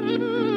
Mm-hmm.